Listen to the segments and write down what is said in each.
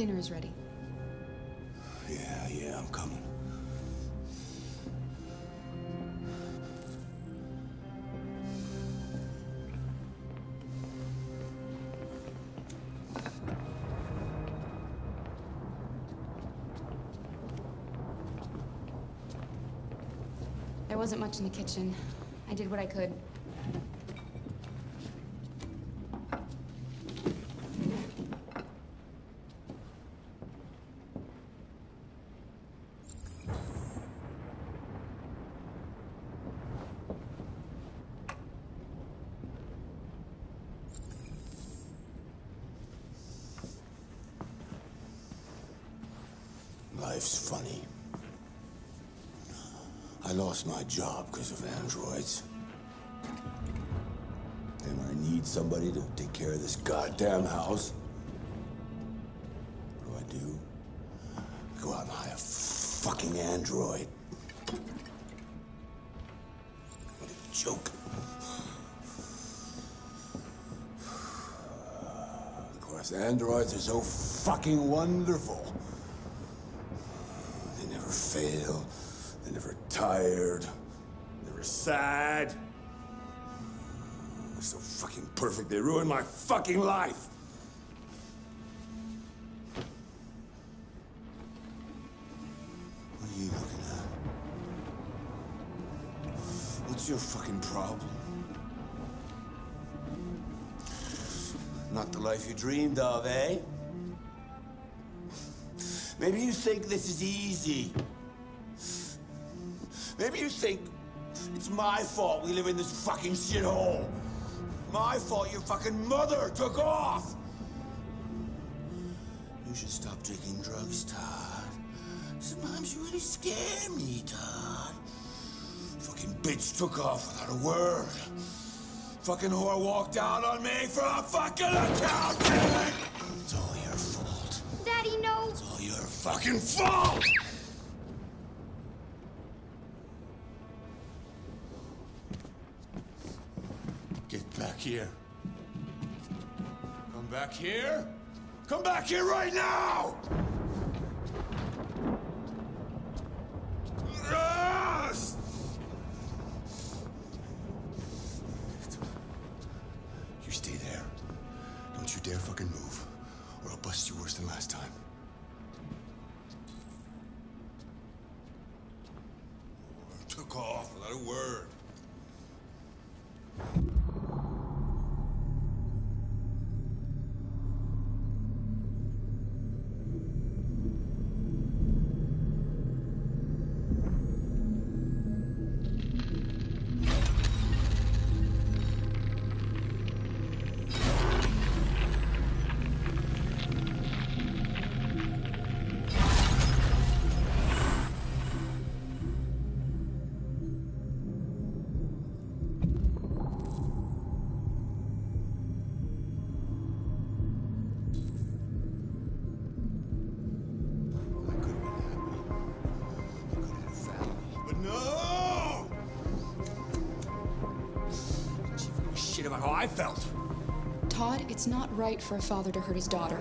Dinner is ready. Yeah, yeah, I'm coming. There wasn't much in the kitchen. I did what I could. Life's funny. I lost my job because of androids. And I need somebody to take care of this goddamn house, what do I do? Go out and hire a fucking android. What a joke. Of course, androids are so fucking wonderful. Fail. They're never tired. Never sad. They're so fucking perfect. They ruined my fucking life. What are you looking at? What's your fucking problem? Not the life you dreamed of, eh? Maybe you think this is easy. Maybe you think it's my fault we live in this fucking shithole. My fault your fucking mother took off. You should stop taking drugs, Todd. Sometimes you really scare me, Todd. Fucking bitch took off without a word. Fucking whore walked out on me for a fucking accountant! It's all your fault. Daddy, no! It's all your fucking fault! Here. Come back here. Come back here right now! You stay there. Don't you dare fucking move, or I'll bust you worse than last time. Shit about how I felt. Todd, it's not right for a father to hurt his daughter.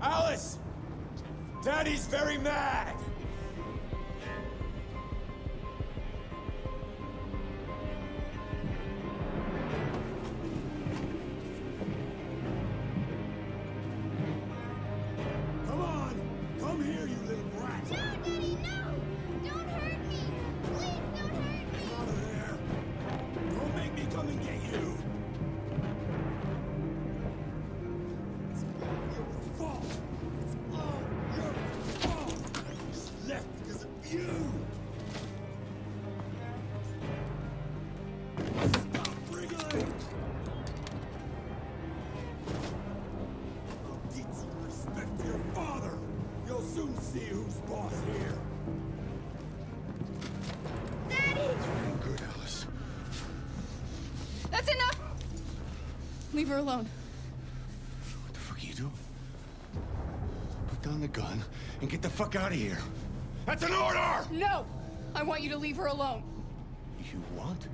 Alice! Daddy's very mad! Left because of you! Stop wriggling! I'll teach you respect for your father! You'll soon see who's boss here! Daddy! Good, Alice. That's enough! Leave her alone. What the fuck are you doing? Put down the gun and get the fuck out of here. That's an order! No! I want you to leave her alone. You want?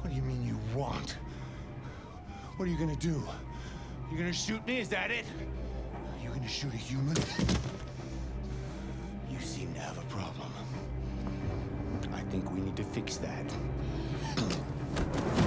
What do you mean you want? What are you gonna do? You're gonna shoot me? Is that it? You gonna shoot a human? You seem to have a problem. I think we need to fix that.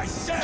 I say!